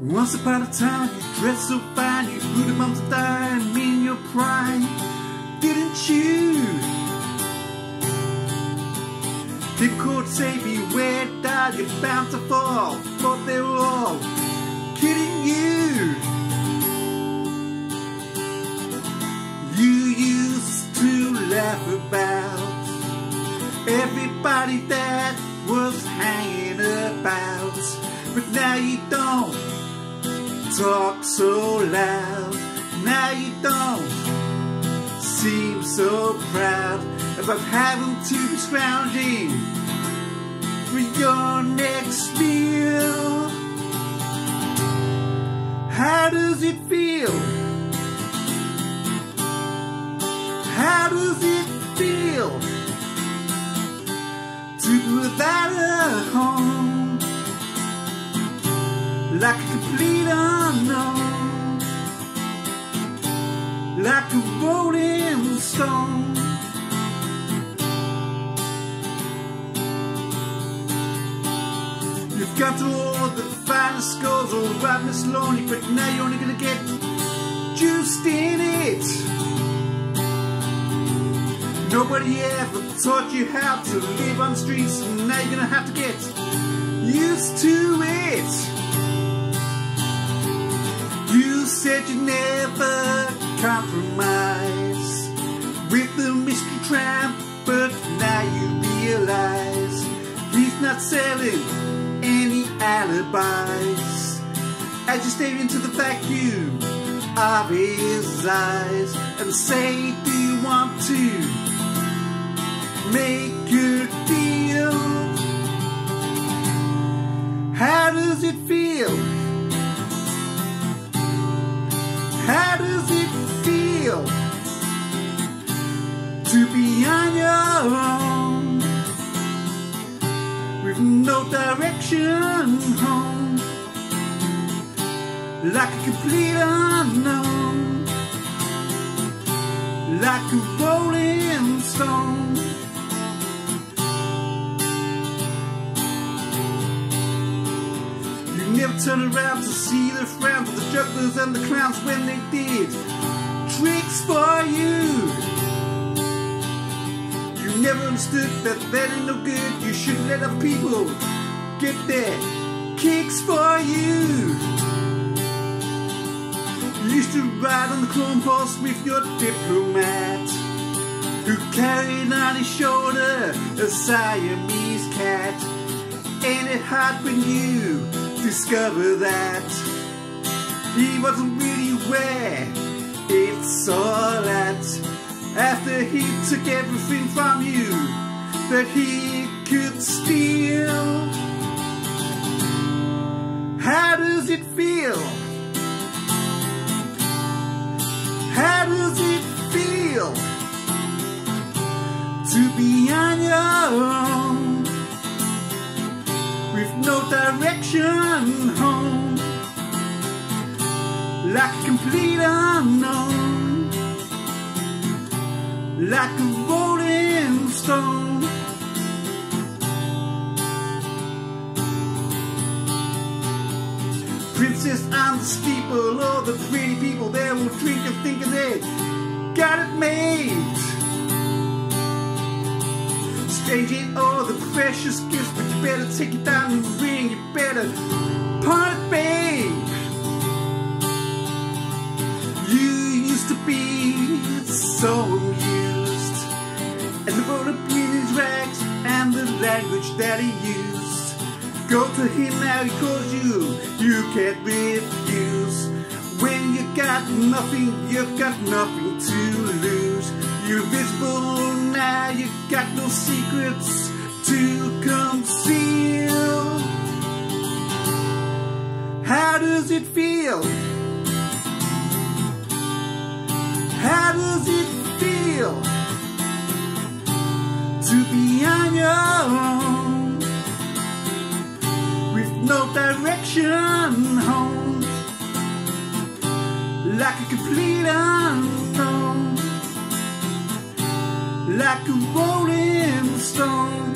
Once upon a time, you dressed so fine, you grew the mums to dime in your prime, didn't you? They could say beware, dog, you're bound to fall, thought they were all kidding you. You used to laugh about everybody that was hanging about, but now you don't talk so loud. Now you don't seem so proud about having to be scrounging for your next meal. How does it feel? How does it feel to be without a home? Like a complete unknown, like a rolling stone. You've got all the finest scores, all right, Miss Lonely, but now you're only gonna get juiced in it. Nobody ever taught you how to live on the streets, and now you're gonna have to get used to it. You never compromise with the mystery tramp, but now you realize he's not selling any alibis. As you stare into the vacuum of his eyes and say, Do you want to make your deal? How does it feel? Direction home, like a complete unknown, like a rolling stone? You never turn around to see the frowns of the jugglers and the clowns when they did tricks for you. Never understood that that ain't no good. You should let other people get their kicks for you. You used to ride on the chrome horse with your diplomat, who carried on his shoulder a Siamese cat. Ain't it hard when you discover that he wasn't really where it's all at? After he took everything from you that he could steal. How does it feel? How does it feel to be on your own with no direction home, like a complete unknown, like a rolling stone? Princess on the steeple, all the pretty people there will drink and think they got it made. Strange ain't all the precious gifts, but you better take it down and ring, you better pawn it, babe. You used to be so at the road up in and the language that he used. Go to him now, he calls you, you can't refuse. When you got nothing, you've got nothing to lose. You're visible now, you got no secrets to conceal. vacation home like a complete unknown, like a rolling stone.